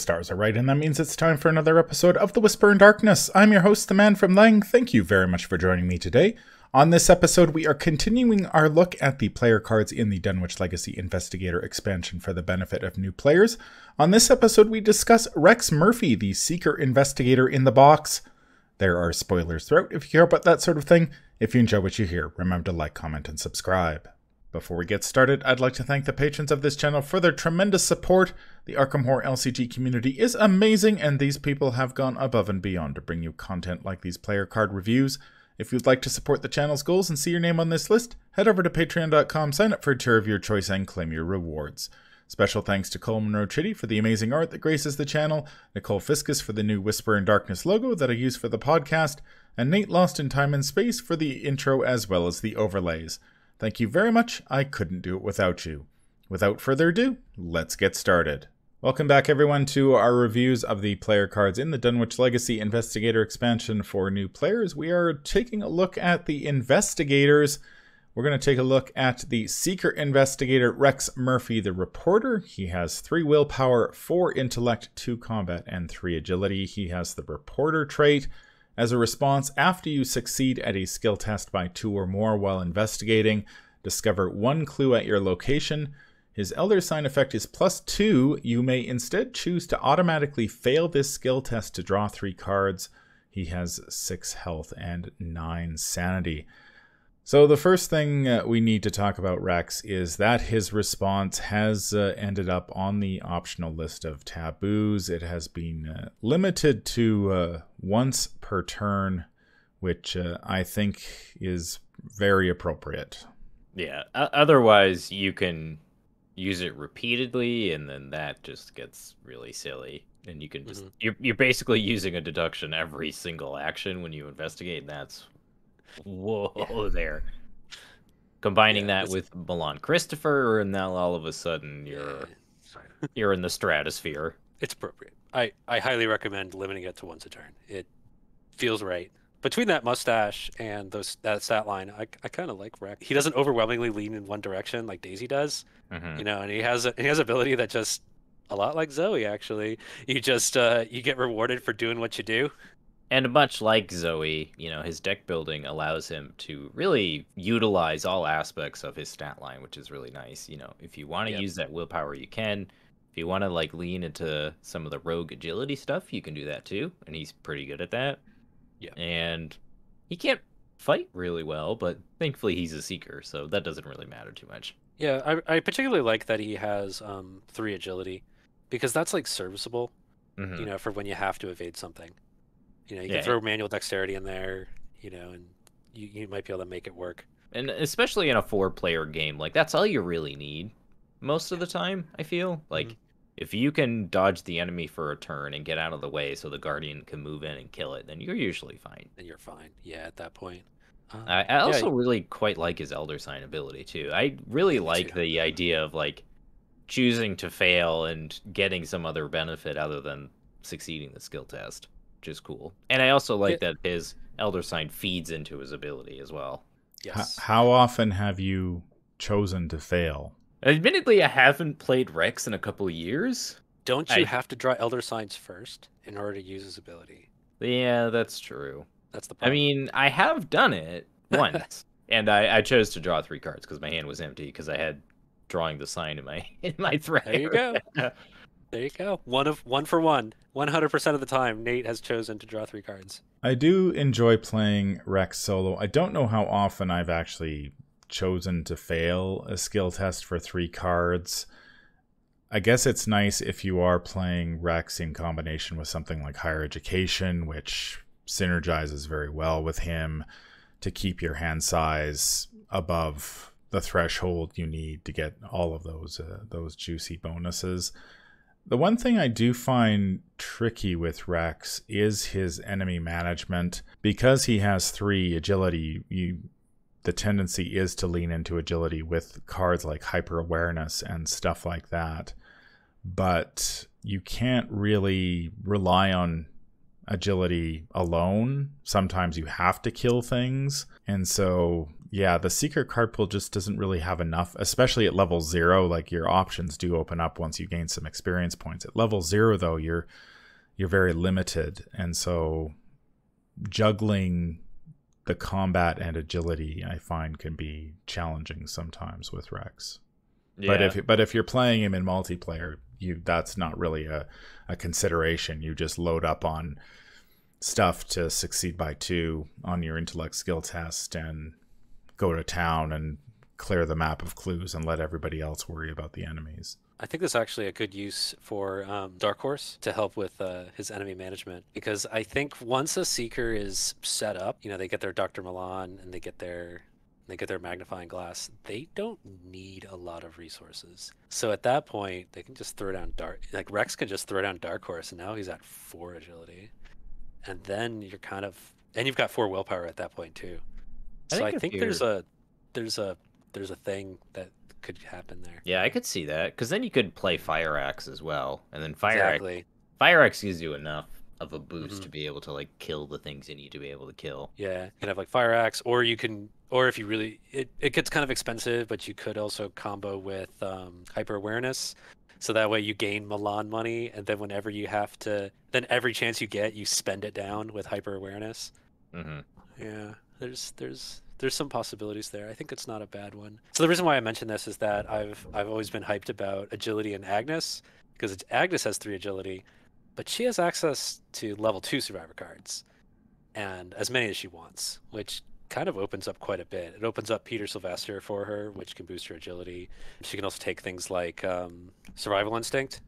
Stars are right, and that means it's time for another episode of The Whisperer in Darkness. I'm your host, the man from Leng. Thank you very much for joining me today. On this episode, we are continuing our look at the player cards in the Dunwich Legacy Investigator expansion for the benefit of new players. On this episode, we discuss Rex Murphy, the Seeker Investigator in the box. There are spoilers throughout if you care about that sort of thing. If you enjoy what you hear, remember to like, comment, and subscribe. Before we get started, I'd like to thank the patrons of this channel for their tremendous support. The Arkham Horror LCG community is amazing, and these people have gone above and beyond to bring you content like these player card reviews. If you'd like to support the channel's goals and see your name on this list, head over to patreon.com, sign up for a tier of your choice, and claim your rewards. Special thanks to Cole Monroe Chitty for the amazing art that graces the channel, Nicole Fiscus for the new Whisperer in Darkness logo that I use for the podcast, and Nate Lost in Time and Space for the intro as well as the overlays. Thank you very much. I couldn't do it without you. Without further ado, let's get started. Welcome back, everyone, to our reviews of the player cards in the Dunwich Legacy Investigator expansion for new players. We are taking a look at the investigators. We're going to take a look at the Seeker Investigator Rex Murphy, the reporter. He has three willpower, four intellect, two combat, and three agility. He has the reporter trait. As a response, after you succeed at a skill test by two or more while investigating, discover one clue at your location. His Elder Sign effect is plus two. You may instead choose to automatically fail this skill test to draw three cards. He has six health and nine sanity. So, the first thing uh, we need to talk about Rex is that his response has uh, ended up on the optional list of taboos. It has been uh, limited to uh, once per turn, which uh, I think is very appropriate. Yeah, otherwise, you can use it repeatedly, and then that just gets really silly. And you can just, mm-hmm. you're, you're basically using a deduction every single action when you investigate, and that's whoa yeah. there. Combining yeah, that with Milan Christopher, and now all of a sudden you're you're in the stratosphere. It's appropriate. I, I highly recommend limiting it to once a turn. It feels right. Between that mustache and those that stat line, I, I kind of like Rex. He doesn't overwhelmingly lean in one direction like Daisy does, mm-hmm. you know, and he has a, he has ability that just a lot like Zoe actually. You just uh, you get rewarded for doing what you do. And much like Zoe, you know, his deck building allows him to really utilize all aspects of his stat line, which is really nice. You know, if you want to yep. use that willpower, you can. If you want to like lean into some of the rogue agility stuff, you can do that too, and he's pretty good at that. Yeah. And he can't fight really well, but thankfully he's a seeker, so that doesn't really matter too much. Yeah, I, I particularly like that he has um, three agility because that's like serviceable, mm-hmm. you know, for when you have to evade something. You know, you yeah. can throw manual dexterity in there, you know, and you, you might be able to make it work. And especially in a four player game, like that's all you really need most of the time, I feel. Like mm-hmm. if you can dodge the enemy for a turn and get out of the way so the guardian can move in and kill it, then you're usually fine. Then you're fine. Yeah, at that point. Uh, I, I, also really quite like his elder sign ability too. I really like too. the idea of like choosing to fail and getting some other benefit other than succeeding the skill test which is cool. And I also like that his elder sign feeds into his ability as well. Yes. how often have you chosen to fail? Admittedly, I haven't played Rex in a couple years. Don't you I... have to draw elder signs first in order to use his ability? Yeah, that's true. That's the problem. I mean, I have done it once, and I, I chose to draw three cards because my hand was empty because I had drawing the sign in my in my thread. There you go. There you go. One of one for one. One hundred percent of the time, Nate has chosen to draw three cards. I do enjoy playing Rex solo. I don't know how often I've actually chosen to fail a skill test for three cards. I guess it's nice if you are playing Rex in combination with something like higher education, which synergizes very well with him to keep your hand size above the threshold you need to get all of those uh, those juicy bonuses. The one thing I do find tricky with Rex is his enemy management. Because he has three agility, you the tendency is to lean into agility with cards like hyper awareness and stuff like that. But you can't really rely on agility alone. Sometimes you have to kill things. And so, yeah, the seeker card pool just doesn't really have enough, especially at level zero. Like your options do open up once you gain some experience points. At level zero, though, you're you're very limited. And so juggling the combat and agility I find can be challenging sometimes with Rex. Yeah. But if but if you're playing him in multiplayer, you that's not really a, a consideration. You just load up on stuff to succeed by two on your intellect skill test and go to town and clear the map of clues and let everybody else worry about the enemies. I think this is actually a good use for um, Dark Horse to help with uh, his enemy management because I think once a seeker is set up, you know, they get their Dr. Milan and they get their they get their magnifying glass. They don't need a lot of resources. So at that point, they can just throw down Dark. Like Rex can just throw down Dark Horse, and now he's at four agility, and then you're kind of and you've got four willpower at that point too. I so think I think there's a there's a there's a thing that could happen there. Yeah, I could see that because then you could play Fire Axe as well, and then Fire exactly. Axe, Fire Axe gives you enough of a boost mm-hmm. to be able to like kill the things you need to be able to kill. Yeah, you can have like Fire Axe, or you can, or if you really, it, it gets kind of expensive, but you could also combo with um, Hyper Awareness. So that way you gain Milan money, and then whenever you have to, then every chance you get, you spend it down with Hyper Awareness. Mm-hmm. Yeah, there's there's there's some possibilities there. I think it's not a bad one. So the reason why I mention this is that I've I've always been hyped about agility and Agnes because Agnes has three agility, but she has access to level two survivor cards, and as many as she wants, which kind of opens up quite a bit. It opens up Peter Sylvestre for her, which can boost her agility. She can also take things like um, survival instinct.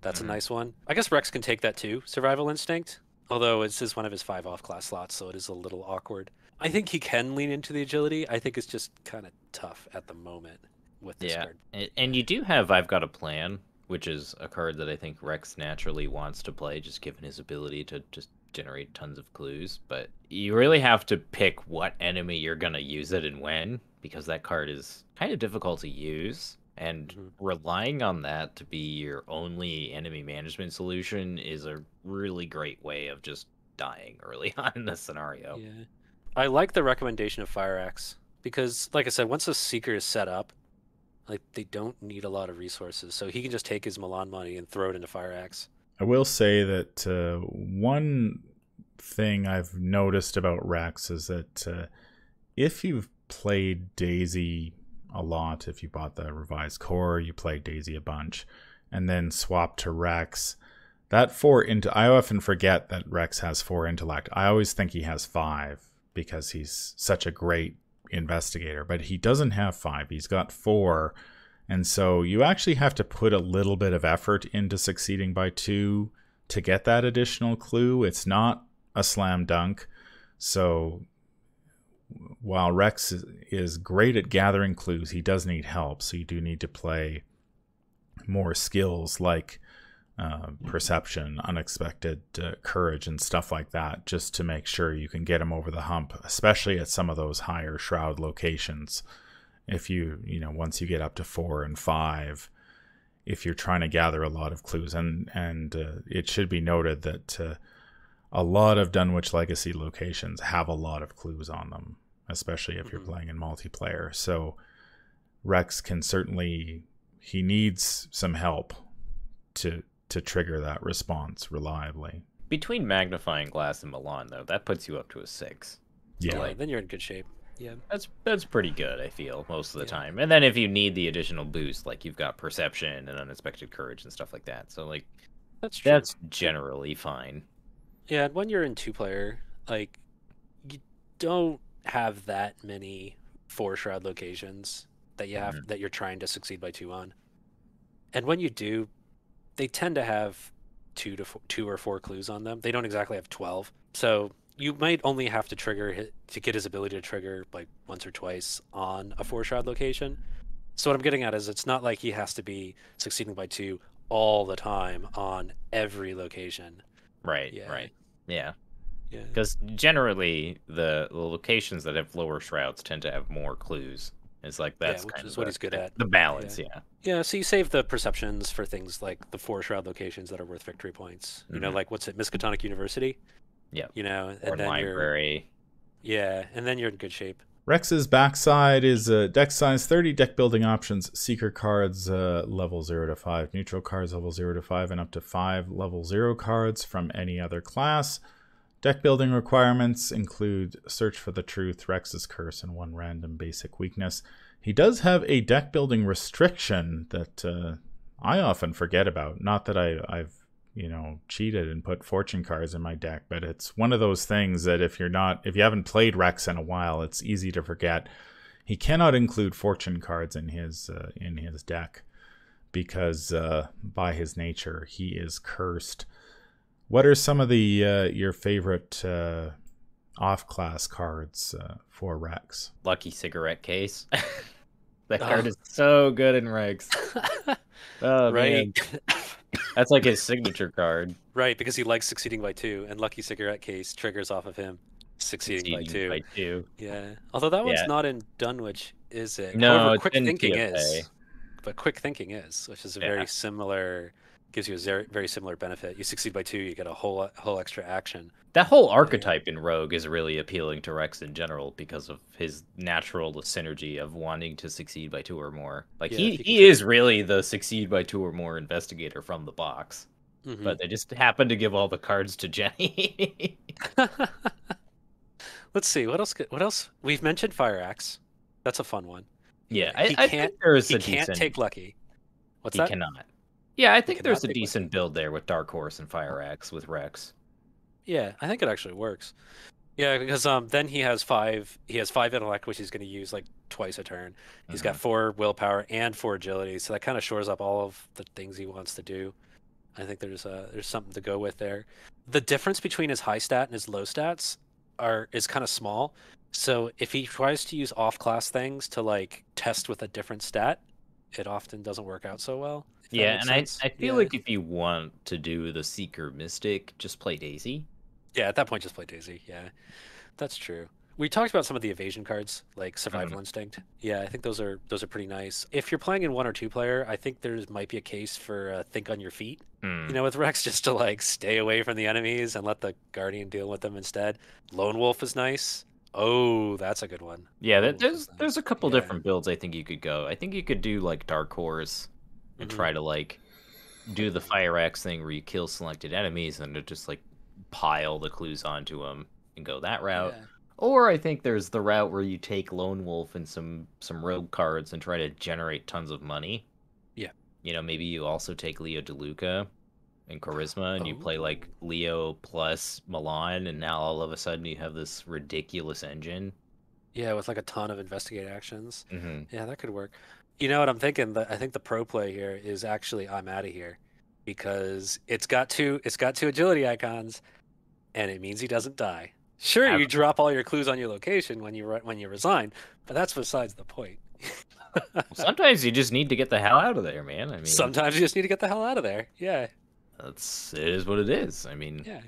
That's mm-hmm. a nice one. I guess Rex can take that too, survival instinct. Although this is one of his five off class slots, so it is a little awkward. I think he can lean into the agility. I think it's just kind of tough at the moment with this yeah. card. And you do have I've Got a Plan, which is a card that I think Rex naturally wants to play, just given his ability to just generate tons of clues. But you really have to pick what enemy you're going to use it and when, because that card is kind of difficult to use. And mm-hmm. relying on that to be your only enemy management solution is a really great way of just dying early on in the scenario. Yeah. I like the recommendation of Fire Axe because, like I said, once a seeker is set up, like they don't need a lot of resources, so he can just take his Milan money and throw it into Fire Axe. I will say that uh, one thing I've noticed about Rex is that uh, if you've played Daisy a lot, if you bought the revised core, you played Daisy a bunch, and then swapped to Rex, that four into I often forget that Rex has four intellect. I always think he has five because he's such a great investigator, but he doesn't have five. He's got four. And so you actually have to put a little bit of effort into succeeding by two to get that additional clue. It's not a slam dunk. So while Rex is great at gathering clues, he does need help. So you do need to play more skills like uh, perception, unexpected uh, courage, and stuff like that, just to make sure you can get him over the hump, especially at some of those higher shroud locations. If you, you know, once you get up to four and five, if you're trying to gather a lot of clues, and and uh, it should be noted that uh, a lot of Dunwich Legacy locations have a lot of clues on them, especially if you're mm-hmm. playing in multiplayer. So Rex can certainly he needs some help to to trigger that response reliably. Between magnifying glass and Milan, though, that puts you up to a six. Yeah, so, like, then you're in good shape. Yeah, that's that's pretty good. I feel most of the yeah. time. And then if you need the additional boost, like you've got perception and unexpected courage and stuff like that. So like, that's true. that's generally fine. Yeah, and when you're in two player, like you don't have that many four shroud locations that you have mm-hmm. that you're trying to succeed by two on. And when you do, they tend to have two to four, two or four clues on them. They don't exactly have twelve, so you might only have to trigger to get his ability to trigger like once or twice on a four shroud location. So what I'm getting at is it's not like he has to be succeeding by two all the time on every location. Right. Yeah. Right. Yeah. Because generally, the, the locations that have lower shrouds tend to have more clues It's like that's which kind is of what the- he's good at. The balance, yeah. Yeah, so you save the perceptions for things like the four shroud locations that are worth victory points. You know, Mhm. like what's it, Miskatonic University? Yeah. You know, Or and then you're library. yeah, and then you're in good shape. Rex's backside is uh, deck size 30, deck building options, seeker cards uh, level 0 to 5, neutral cards level 0 to 5, and up to 5 level 0 cards from any other class. Deck building requirements include Search for the Truth, Rex's Curse, and one random basic weakness. He does have a deck building restriction that uh, I often forget about. Not that I, I've you know cheated and put fortune cards in my deck, but it's one of those things that if you're not if you haven't played Rex in a while, it's easy to forget. He cannot include fortune cards in his uh, in his deck because uh, by his nature he is cursed. What are some of the uh, your favorite uh, off class cards uh, for Rex? Lucky cigarette case. that Oh. card is so good in Rex. Oh, man. right. That's like his signature card. right, because he likes succeeding by two, and Lucky Cigarette Case triggers off of him succeeding, by two. by two. Yeah. Although that one's Yeah. not in Dunwich, is it? No, However, it's quick in thinking TFA. is. But quick thinking is, which is a Yeah. very similar gives you a very, very similar benefit. You succeed by two, you get a whole whole extra action. That whole archetype in Rogue is really appealing to Rex in general because of his natural synergy of wanting to succeed by two or more. Like Yeah, he, you he is really the succeed by two or more investigator from the box. Mhm. But they just happen to give all the cards to Jenny. Let's see what else. What else? We've mentioned Fire Axe. That's a fun one. yeah, He I, I can't- there's He can't take Lucky. What's he that? cannot. Yeah, I think there's a decent build there with Dark Horse and Fire Axe with Rex. Yeah, I think it actually works. Yeah, because um, then he has five. He has five intellect, which he's going to use like twice a turn. He's got four willpower and four agility, so that kind of shores up all of the things he wants to do. I think there's uh there's something to go with there. The difference between his high stat and his low stats are is kind of small. So if he tries to use off class things to like test with a different stat, it often doesn't work out so well. If that Yeah, and I, sense. I feel Yeah. like if you want to do the Seeker Mystic, just play Daisy. Yeah, at that point, just play Daisy. Yeah, that's true. We talked about some of the evasion cards, like Survival Mhm. Instinct. Yeah, I think those are those are pretty nice. If you're playing in one or two player, I think there might be a case for uh, Think on Your Feet. Hmm. You know, with Rex, just to like stay away from the enemies and let the Guardian deal with them instead. Lone Wolf is nice. Oh, that's a good one. Yeah, there's there's a couple Yeah. different builds I think you could go. I think you could do like Dark Horse and Mhm. try to like do the Fire Axe thing where you kill selected enemies and to just like pile the clues onto them and go that route. Yeah. Or I think there's the route where you take Lone Wolf and some some rogue cards and try to generate tons of money. Yeah. You know, maybe you also take Leo DeLuca and Charisma and you play like Leo plus Milan and now all of a sudden you have this ridiculous engine. Yeah, with like a ton of investigate actions. Mm-hmm. Yeah, that could work. You know what I'm thinking? The, I think the pro play here is actually I'm out of here because it's got two it's got two agility icons, and it means he doesn't die. Sure, you drop all your clues on your location when you re- when you resign, but that's besides the point. Sometimes you just need to get the hell out of there, man. I mean, Sometimes you just need to get the hell out of there. Yeah, that's it is what it is. I mean, yeah,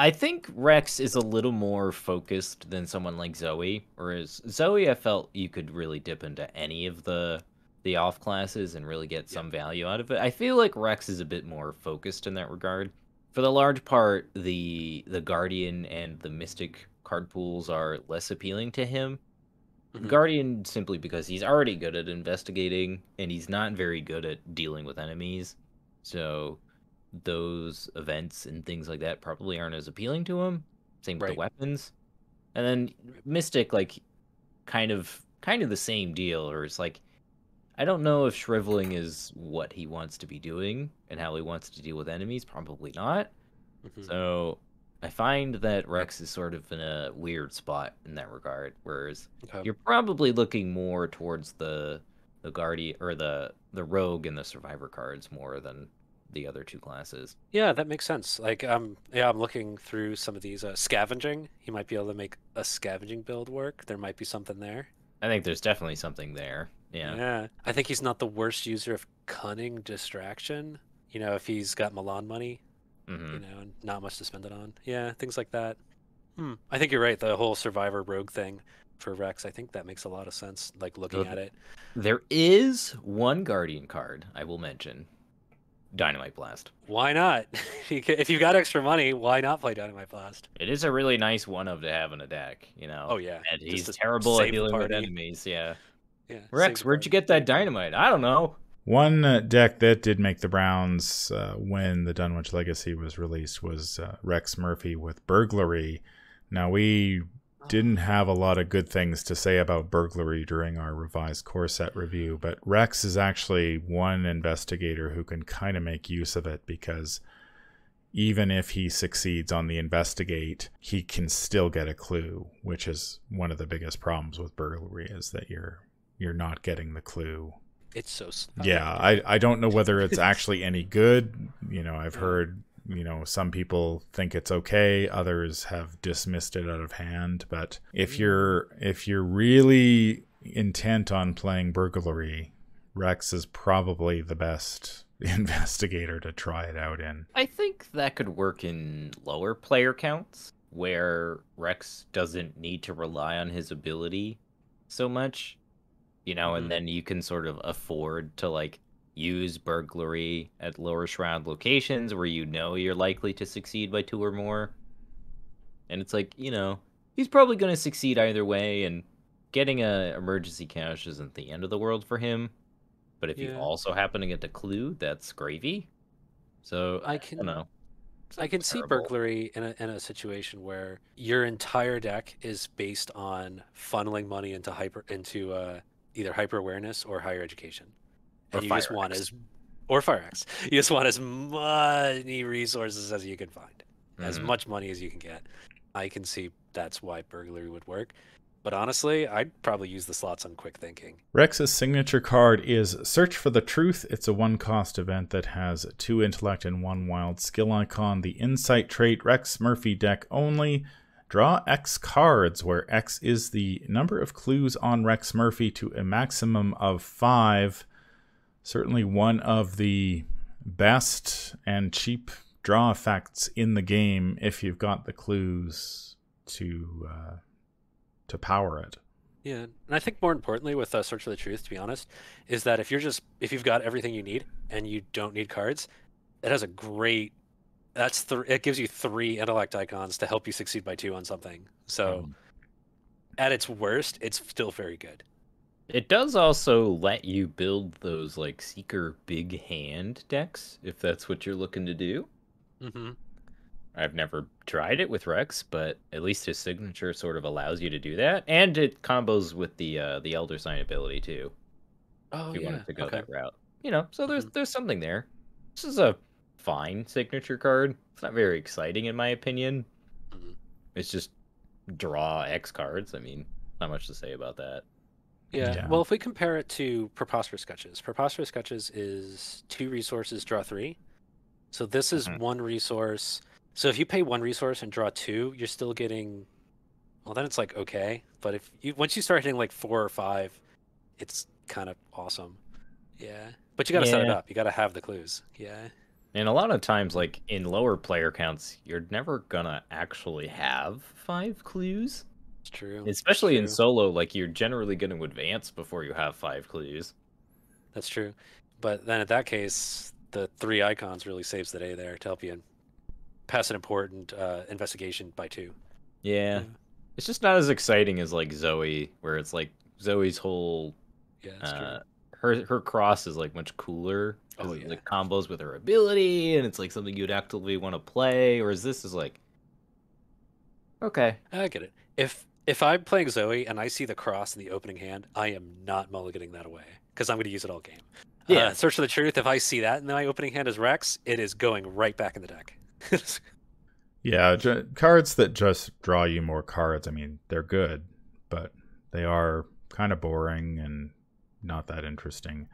I think Rex is a little more focused than someone like Zoe. Whereas Zoe, I felt you could really dip into any of the the off classes and really get some value out of it. I feel like Rex is a bit more focused in that regard. For the large part, the the Guardian and the Mystic card pools are less appealing to him. Mhm. Guardian simply because he's already good at investigating and he's not very good at dealing with enemies. So those events and things like that probably aren't as appealing to him. Same with Right. the weapons. And then Mystic like kind of kind of the same deal or it's like I don't know if shriveling is what he wants to be doing and how he wants to deal with enemies, probably not. Mhm. So I find that Rex is sort of in a weird spot in that regard, whereas Okay. you're probably looking more towards the the guardian or the the rogue and the survivor cards more than the other two classes. Yeah, that makes sense. Like, um, yeah, I'm looking through some of these uh, scavenging. He might be able to make a scavenging build work. There might be something there. I think there's definitely something there. Yeah. I think he's not the worst user of cunning distraction. You know, if he's got Milan money, hmm you know, and not much to spend it on. Yeah, things like that. Hmm. I think you're right. The whole survivor rogue thing for Rex. I think that makes a lot of sense. Like looking at it, there is one Guardian card I will mention. Dynamite Blast. Why not? if you've got extra money, why not play Dynamite Blast? It is a really nice one of to have in a deck, you know. Oh yeah, and he's terrible at dealing with enemies. Yeah. Yeah. Rex, where'd you get that dynamite? I don't know. One uh, deck that did make the rounds uh, when the Dunwich Legacy was released was uh, Rex Murphy with Burglary. Now we didn't have a lot of good things to say about burglary during our revised core set review, but Rex is actually one investigator who can kind of make use of it because even if he succeeds on the investigate, he can still get a clue, which is one of the biggest problems with burglary is that you're you're not getting the clue. It's so slow. Yeah, I I don't know whether it's actually any good. You know, I've heard you know some people think it's okay others have dismissed it out of hand but if mm. you're if you're really intent on playing burglary rex is probably the best investigator to try it out in i think that could work in lower player counts where rex doesn't need to rely on his ability so much you know mm-hmm. and then you can sort of afford to like use burglary at lower shroud locations where you know you're likely to succeed by two or more. And it's like, you know, he's probably going to succeed either way and getting a emergency cache isn't the end of the world for him. But if yeah. you also happen to get a clue, that's gravy. So I can I know. I can terrible. see burglary in a in a situation where your entire deck is based on funneling money into hyper into uh, either hyper awareness or higher education and you just want as or Fire Axe. You just want as many resources as you can find, mm-hmm. as much money as you can get. I can see that's why burglary would work. But honestly, I'd probably use the slots on quick thinking. Rex's signature card is Search for the Truth. It's a one cost event that has two intellect and one wild skill icon. The insight trait, Rex Murphy deck only. Draw X cards, where X is the number of clues on Rex Murphy to a maximum of five certainly one of the best and cheap draw effects in the game if you've got the clues to uh, to power it. Yeah, and I think more importantly with uh, Search for the Truth, to be honest, is that if you're just if you've got everything you need and you don't need cards, it has a great. That's three. it gives you three intellect icons to help you succeed by two on something. So, um, at its worst, it's still very good. It does also let you build those like seeker big hand decks if that's what you're looking to do. Mm-hmm. I've never tried it with Rex, but at least his signature sort of allows you to do that, and it combos with the uh, the Elder Sign ability too. Oh, if you yeah. wanted to go okay. that route, you know. So there's mm-hmm. there's something there. This is a fine signature card. It's not very exciting in my opinion. Mm-hmm. It's just draw X cards. I mean, not much to say about that. Yeah. yeah. Well, if we compare it to Preposterous Sketches, Preposterous Sketches is two resources, draw three. So this is mm-hmm. one resource. So if you pay one resource and draw two, you're still getting. Well, then it's like okay, but if you once you start hitting like four or five, it's kind of awesome. Yeah, but you got to yeah. set it up. You got to have the clues. Yeah. And a lot of times, like in lower player counts, you're never gonna actually have five clues. It's true. Especially it's true. in solo, like you're generally to advance before you have five clues. That's true. But then in that case, the three icons really saves the day there to help you pass an important uh, investigation by two. Yeah. yeah. It's just not as exciting as like Zoe, where it's like Zoe's whole yeah, uh, her her cross is like much cooler. Oh, yeah. like combos with her ability, and it's like something you'd actively want to play. Or is this is like, okay, I get it. If if I'm playing Zoe and I see the cross in the opening hand, I am not mulliganing that away because I'm going to use it all game. Yeah. Uh, Search for the Truth. If I see that in my opening hand as Rex, it is going right back in the deck. yeah, j- cards that just draw you more cards. I mean, they're good, but they are kind of boring and not that interesting.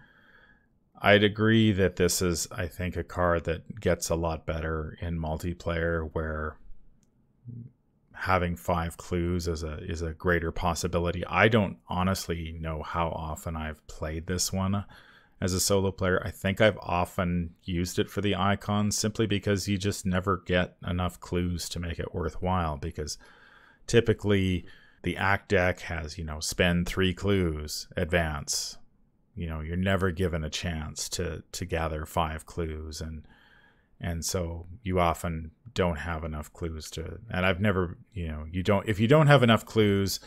I'd agree that this is, I think, a card that gets a lot better in multiplayer where having five clues is a is a greater possibility. I don't honestly know how often I've played this one as a solo player. I think I've often used it for the icons simply because you just never get enough clues to make it worthwhile because typically the act deck has, you know, spend three clues, advance. You know, you're never given a chance to to gather five clues. And and so you often don't have enough clues to and I've never, you know, you don't if you don't have enough clues,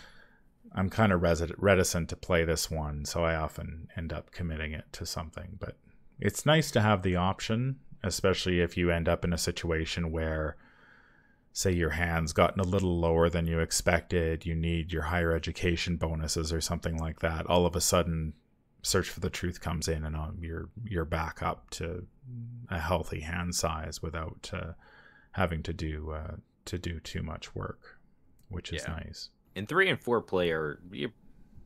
I'm kind of reticent to play this one, so I often end up committing it to something, but it's nice to have the option, especially if you end up in a situation where say your hand's gotten a little lower than you expected, you need your higher education bonuses or something like that, all of a sudden search for the truth comes in and um, you're you're back up to a healthy hand size without uh, having to do uh, to do too much work, which is yeah. nice. In three and four player, you're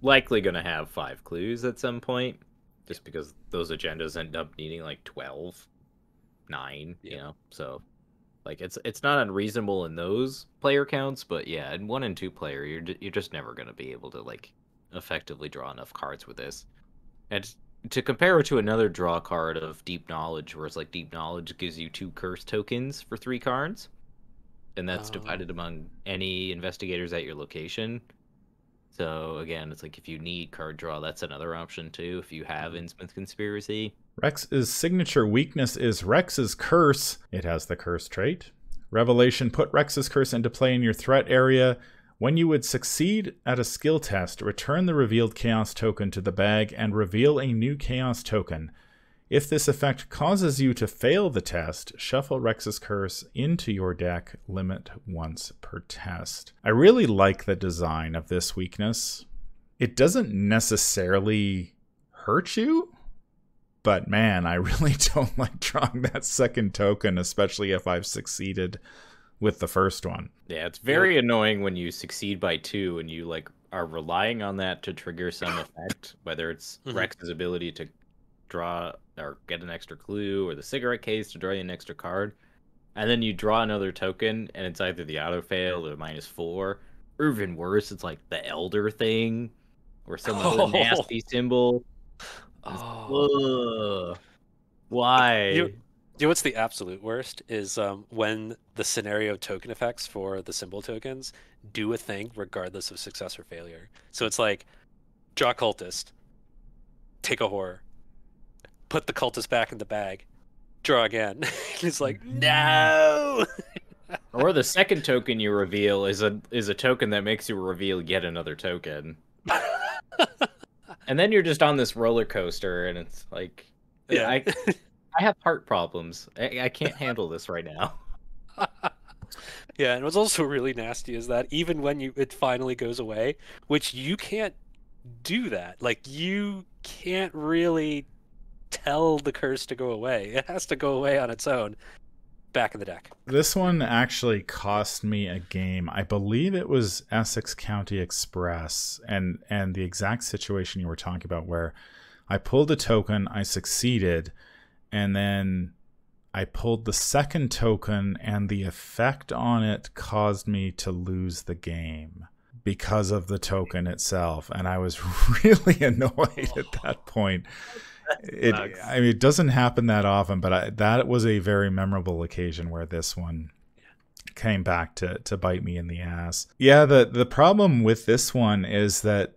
likely going to have five clues at some point, just because those agendas end up needing like 12, 9, yeah. you know. So like it's it's not unreasonable in those player counts, but yeah, in one and two player, you're you're just never gonna be able to like effectively draw enough cards with this. And to compare it to another draw card of Deep Knowledge, where it's like Deep Knowledge gives you two curse tokens for three cards, and that's oh. divided among any investigators at your location. So again, it's like if you need card draw, that's another option too. If you have mm-hmm. Innsmouth Conspiracy, Rex's signature weakness is Rex's Curse. It has the Curse trait. Revelation put Rex's Curse into play in your threat area. When you would succeed at a skill test, return the revealed Chaos token to the bag and reveal a new Chaos token. If this effect causes you to fail the test, shuffle Rex's Curse into your deck, limit once per test. I really like the design of this weakness. It doesn't necessarily hurt you, but man, I really don't like drawing that second token, especially if I've succeeded with the first one. Yeah, it's very annoying when you succeed by two and you like are relying on that to trigger some effect, whether it's mm-hmm. Rex's ability to draw or get an extra clue or the cigarette case to draw you an extra card. And then you draw another token and it's either the auto fail or minus four. Or even worse, it's like the elder thing or some oh. other nasty symbol. Oh. Why? You, you know what's the absolute worst is um, when the scenario token effects for the symbol tokens do a thing regardless of success or failure. So it's like draw cultist, take a horror, put the cultist back in the bag, draw again. He's like mm-hmm. no. or the second token you reveal is a is a token that makes you reveal yet another token and then you're just on this roller coaster, and it's like, yeah, I, I have heart problems. I, I can't handle this right now. yeah, and what's also really nasty is that even when you it finally goes away, which you can't do that. Like you can't really tell the curse to go away. It has to go away on its own back of the deck. This one actually cost me a game. I believe it was Essex County Express and and the exact situation you were talking about where I pulled a token, I succeeded, and then I pulled the second token and the effect on it caused me to lose the game because of the token itself and I was really annoyed at that oh. point it I mean it doesn't happen that often, but I, that was a very memorable occasion where this one came back to to bite me in the ass. Yeah, the the problem with this one is that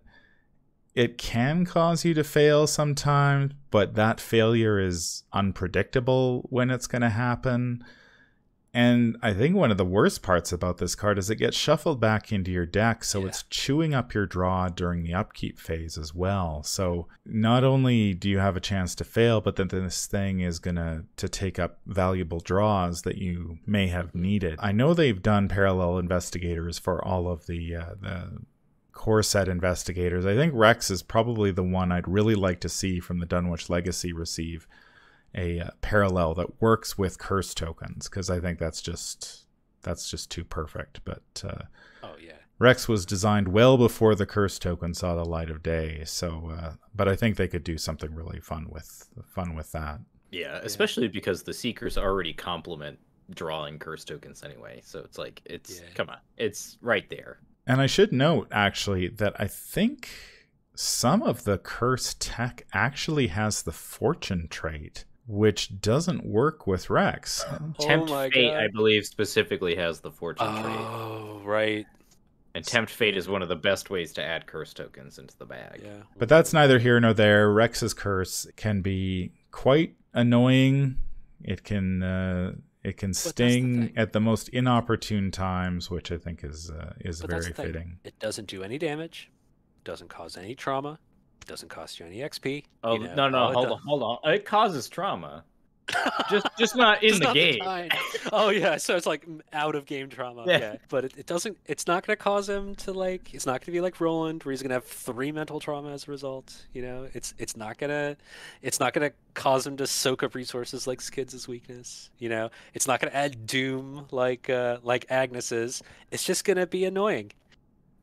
it can cause you to fail sometimes, but that failure is unpredictable when it's going to happen. And I think one of the worst parts about this card is it gets shuffled back into your deck, so yeah. it's chewing up your draw during the upkeep phase as well. So not only do you have a chance to fail, but then this thing is gonna to take up valuable draws that you may have needed. I know they've done parallel investigators for all of the uh, the core set investigators. I think Rex is probably the one I'd really like to see from the Dunwich Legacy receive a uh, parallel that works with curse tokens because I think that's just that's just too perfect. But uh, oh yeah, Rex was designed well before the curse token saw the light of day. So, uh, but I think they could do something really fun with fun with that. Yeah, especially yeah. because the seekers already complement drawing curse tokens anyway. So it's like it's yeah. come on, it's right there. And I should note actually that I think some of the curse tech actually has the fortune trait which doesn't work with Rex. Tempt oh Fate, God. I believe, specifically has the fortune oh, trait. Oh, right. And tempt fate is one of the best ways to add curse tokens into the bag. Yeah. But that's neither here nor there. Rex's curse can be quite annoying. It can uh, it can that's the sting at the most inopportune times, which I think is uh, is But very fitting. It doesn't do any damage. Doesn't cause any trauma. Doesn't cost you any XP. Oh you know, no no hold on hold on! It causes trauma, just just not in Just the not game. time. oh yeah, so it's like out of game trauma. Yeah. Yeah, but it, it doesn't. It's not going to cause him to like. It's not going to be like Roland, where he's going to have three mental trauma as a result. You know, it's it's not gonna. It's not going to cause him to soak up resources like Skids' weakness. You know, it's not going to add doom like uh like Agnes's. It's just going to be annoying.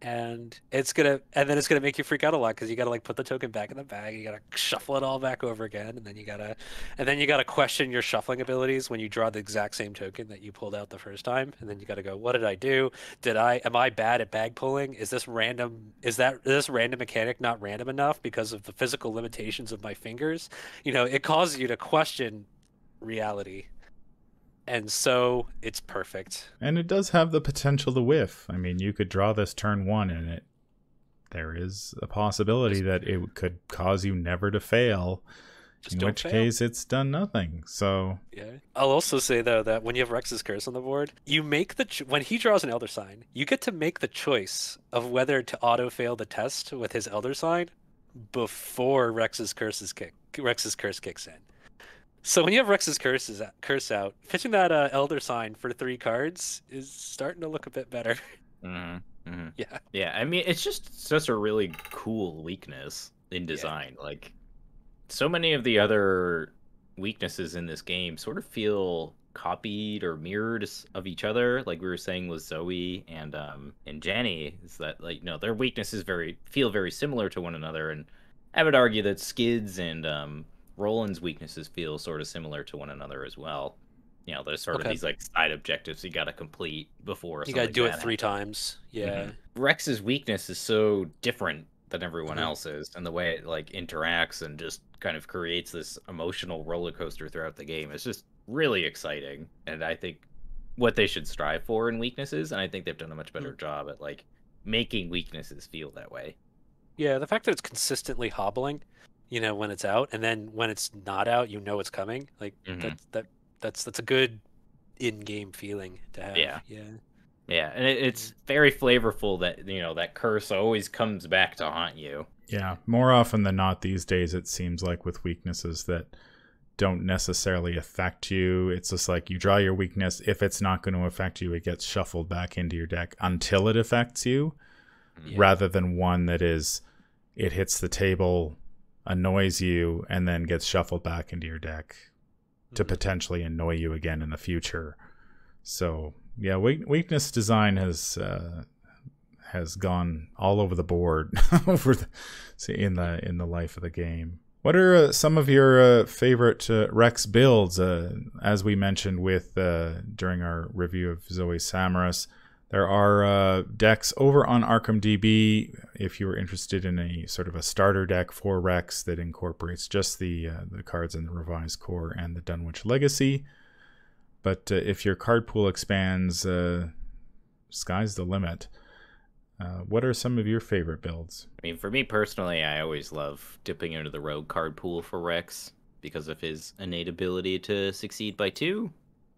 And it's gonna, and then it's gonna make you freak out a lot because you gotta like put the token back in the bag. You gotta shuffle it all back over again, and then you gotta and then you got to question your shuffling abilities when you draw the exact same token that you pulled out the first time. And then you got to go, what did I do? Did I am I bad at bag pulling? Is this random? Is that is this random mechanic not random enough because of the physical limitations of my fingers? You know, it causes you to question reality. And so it's perfect. And it does have the potential to whiff. I mean, you could draw this turn one, and it there is a possibility that it could cause you never to fail. Just in which fail. case, it's done nothing. So Yeah. I'll also say though that when you have Rex's curse on the board, you make the when he draws an elder sign, you get to make the choice of whether to auto fail the test with his elder sign before Rex's curse is kick Rex's curse kicks in. So when you have Rex's curse is curse out, pitching that uh, elder sign for three cards is starting to look a bit better. hmm hmm yeah. Yeah, I mean, it's just such a really cool weakness in design. Like, so many of the other weaknesses in this game sort of feel copied or mirrored of each other. Like we were saying with Zoe and um and Janny, is that like no, their weaknesses very feel very similar to one another, and I would argue that Skids and um Roland's weaknesses feel sort of similar to one another as well. You know, there's sort of these like side objectives you got to complete before You got to do it three times. Yeah. Mhm. Rex's weakness is so different than everyone Mhm. else's, and the way it like interacts and just kind of creates this emotional roller coaster throughout the game. is just really exciting, and I think what they should strive for in weaknesses, and I think they've done a much better job at like making weaknesses feel that way. Yeah, the fact that it's consistently hobbling, you know, when it's out, and then when it's not out, you know it's coming. Like Mhm. that's that that's that's a good in-game feeling to have. Yeah. yeah, Yeah, and it, it's very flavorful that you know that curse always comes back to haunt you. Yeah, more often than not these days, it seems like with weaknesses that don't necessarily affect you. It's just like you draw your weakness. If it's not going to affect you, it gets shuffled back into your deck until it affects you, Yeah. rather than one that is it hits the table, annoys you, and then gets shuffled back into your deck to Mhm. potentially annoy you again in the future. So yeah, weakness design has uh, has gone all over the board over the, in the in the life of the game. What are uh, some of your uh, favorite uh, Rex builds? Uh, as we mentioned with uh, during our review of Zoe Samaras, there are uh, decks over on Arkham DB. If you are interested in a sort of a starter deck for Rex that incorporates just the uh, the cards in the revised core and the Dunwich Legacy, but uh, if your card pool expands, uh, sky's the limit. Uh, what are some of your favorite builds? I mean, for me personally, I always love dipping into the rogue card pool for Rex because of his innate ability to succeed by two.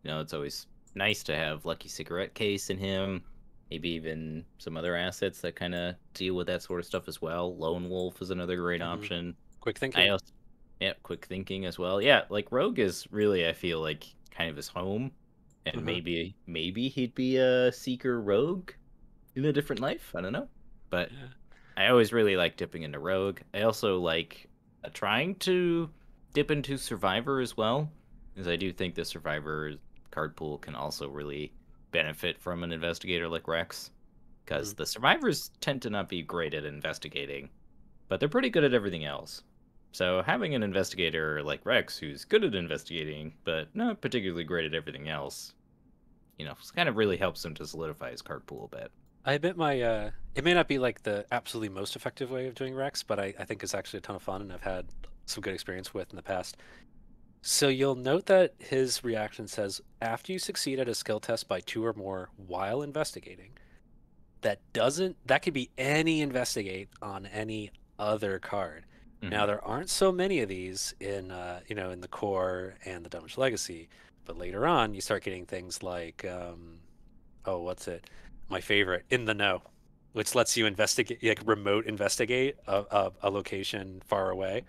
You know, it's always nice to have Lucky Cigarette Case in him. Maybe even some other assets that kind of deal with that sort of stuff as well. Lone Wolf is another great Mhm. option. Quick thinking. I also, yeah, quick thinking as well. Yeah, like Rogue is really, I feel like, kind of his home, and Mhm. maybe, maybe he'd be a Seeker Rogue in a different life. I don't know, but Yeah. I always really like dipping into Rogue. I also like uh, trying to dip into Survivor as well, because I do think the Survivor card pool can also really benefit from an investigator like Rex, because the Survivors tend to not be great at investigating, but they're pretty good at everything else. So having an investigator like Rex, who's good at investigating but not particularly great at everything else, you know, kind of really helps him to solidify his card pool a bit. I admit my uh it may not be like the absolutely most effective way of doing Rex, but I, I think it's actually a ton of fun and I've had some good experience with in the past. So you'll note that his reaction says after you succeed at a skill test by two or more while investigating, that doesn't that could be any investigate on any other card. Mm-hmm. Now there aren't so many of these in uh, you know in the core and the Dunwich Legacy, but later on you start getting things like um, oh what's it? My favorite in the know, which lets you investigate like remote investigate a, a, a location far away.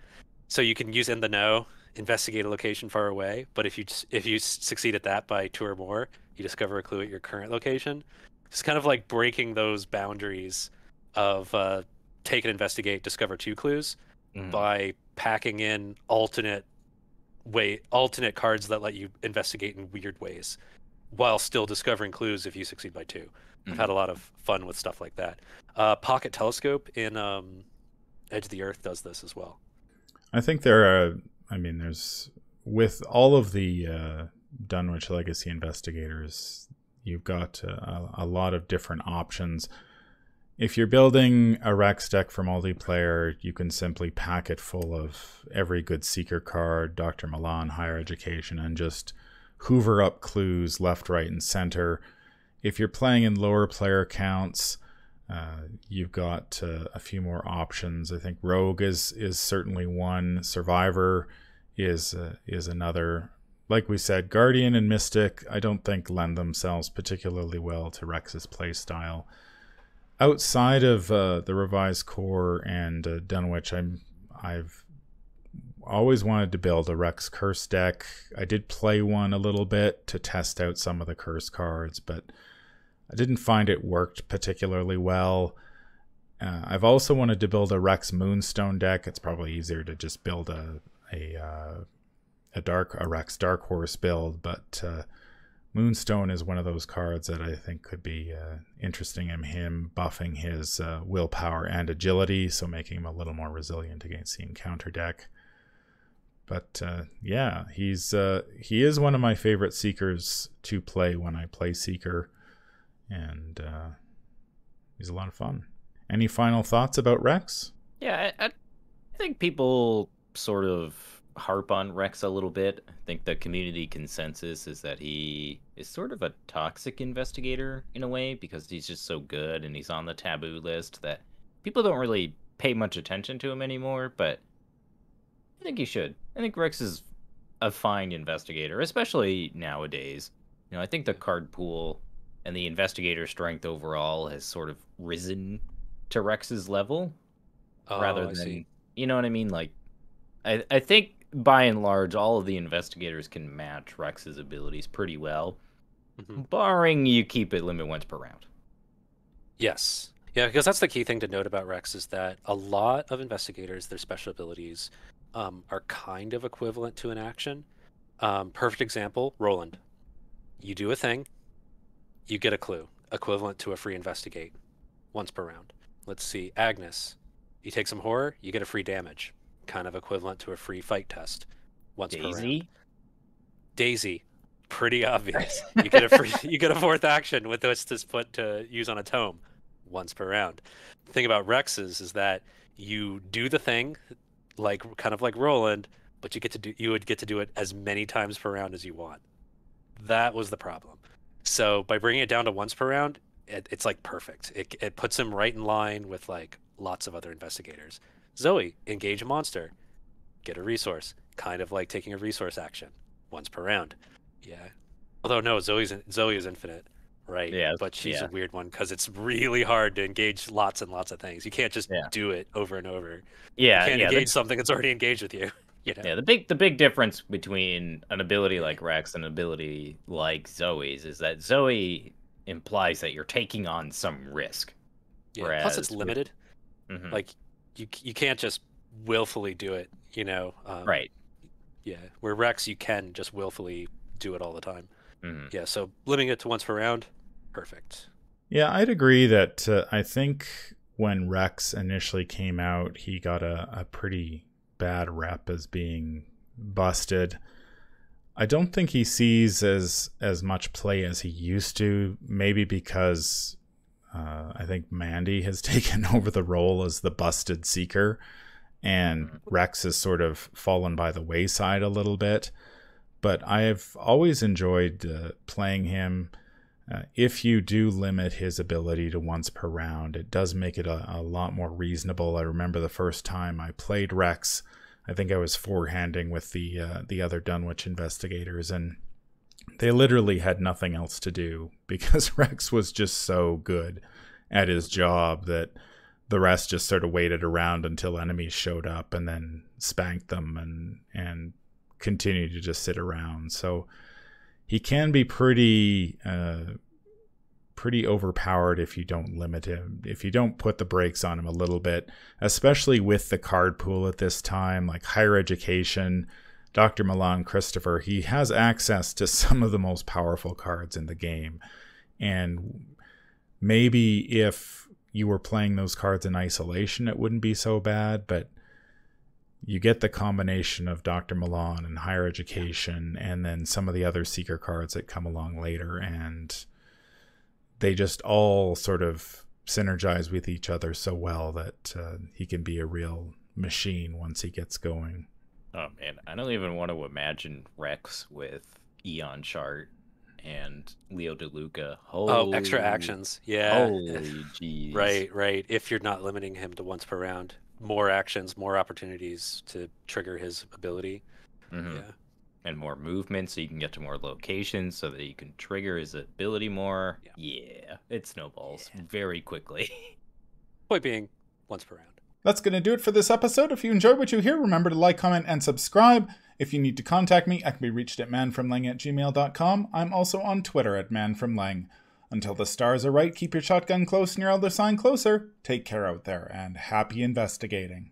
So you can use in the know investigate a location far away, but if you if you succeed at that by two or more, you discover a clue at your current location. It's kind of like breaking those boundaries of uh, take and investigate, discover two clues mm. by packing in alternate way alternate cards that let you investigate in weird ways while still discovering clues if you succeed by 2 mm-hmm. I've had a lot of fun with stuff like that. Uh, Pocket Telescope in um, Edge of the Earth does this as well. I think there are. I mean, there's with all of the uh, Dunwich Legacy investigators, you've got a, a lot of different options if you're building a Rex deck for multiplayer, you can simply pack it full of every good Seeker card, Dr. Milan, Higher Education, and just hoover up clues left, right, and center. If you're playing in lower player counts, uh, you've got uh, a few more options. I think Rogue is is certainly one. Survivor is uh, is another. Like we said, Guardian and Mystic, I don't think lend themselves particularly well to Rex's playstyle outside of uh, the revised core and uh, Dunwich, I'm I've always wanted to build a Rex curse deck. I did play one a little bit to test out some of the curse cards, but I didn't find it worked particularly well. Uh, I've also wanted to build a Rex Moonstone deck. It's probably easier to just build a a uh, a dark a Rex Dark Horse build, but uh, Moonstone is one of those cards that I think could be uh, interesting in him buffing his uh, willpower and agility, so making him a little more resilient against the encounter deck. But uh, yeah, he's he is one of my favorite seekers to play when I play seeker, and uh, he's a lot of fun. Any final thoughts about Rex? Yeah, I, I think people sort of harp on Rex a little bit. I think the community consensus is that he is sort of a toxic investigator in a way because he's just so good and he's on the taboo list that people don't really pay much attention to him anymore, but I think he should. I think Rex is a fine investigator, especially nowadays. You know, I think the card pool and the investigator strength overall has sort of risen to Rex's level oh, rather than you know what I mean? Like I I think by and large, all of the investigators can match Rex's abilities pretty well, mm-hmm. barring you keep it limit once per round. Yes. Yeah, because that's the key thing to note about Rex is that a lot of investigators, their special abilities um, are kind of equivalent to an action. Um, perfect example Roland. You do a thing, you get a clue, equivalent to a free investigate once per round. Let's see, Agnes. You take some horror, you get a free damage kind of equivalent to a free fight test once Daisy? per round. Daisy, pretty obvious. You get a free, you get a fourth action with this to put to use on a tome once per round. The thing about Rexes is that you do the thing, like kind of like Roland, but you get to do you would get to do it as many times per round as you want. That was the problem. So by bringing it down to once per round, it, it's like perfect. It it puts him right in line with like lots of other investigators. Zoe, engage a monster. Get a resource. Kind of like taking a resource action once per round. Yeah. Although no, Zoe's Zoe is infinite, right? Yeah. But she's yeah. a weird one because it's really hard to engage lots and lots of things. You can't just yeah. do it over and over. Yeah. You can't yeah, engage the... something that's already engaged with you. You know? Yeah, the big the big difference between an ability like Rex and an ability like Zoe's is that Zoe implies that you're taking on some risk. Yeah. Whereas Plus, it's limited. With... Mm-hmm. Like you you can't just willfully do it. You know. Um, right. Yeah. Where Rex, you can just willfully do it all the time. Mm-hmm. Yeah. So limiting it to once per round, perfect. Yeah, I'd agree that uh, I think when Rex initially came out, he got a, a pretty bad rep as being busted. I don't think he sees as as much play as he used to. Maybe because uh, I think Mandy has taken over the role as the busted seeker, and. Rex has sort of fallen by the wayside a little bit. But I have always enjoyed uh, playing him. Uh, if you do limit his ability to once per round, it does make it a, a, lot more reasonable. I remember the first time I played Rex, I think I was forehanding with the uh, the other Dunwich investigators, and they literally had nothing else to do because Rex was just so good at his job that the rest just sort of waited around until enemies showed up and then spanked them and and continued to just sit around. So he can be pretty uh, pretty overpowered if you don't limit him if you don't put the brakes on him a little bit especially with the card pool at this time like higher education dr milan christopher he has access to some of the most powerful cards in the game. And maybe if you were playing those cards in isolation it wouldn't be so bad but you get the combination of Dr. Milan and higher education and then some of the other seeker cards that come along later and they just all sort of synergize with each other so well that uh, he can be a real machine once he gets going. Oh man, I don't even want to imagine Rex with Aeon Chart and Leo DeLuca. Oh, oh extra actions. Yeah. Holy jeez. right, right. If you're not limiting him to once per round more actions, more opportunities to trigger his ability. Mm-hmm. Yeah. And more movement so you can get to more locations so that you can trigger his ability more. Yeah, yeah it snowballs yeah. very quickly. Point being, once per round. That's going to do it for this episode. If you enjoyed what you hear, remember to like, comment, and subscribe. If you need to contact me, I can be reached at manfromleng at gmail.com. I'm also on Twitter at manfromleng. Until the stars are right, keep your shotgun close and your elder sign closer. Take care out there, and happy investigating.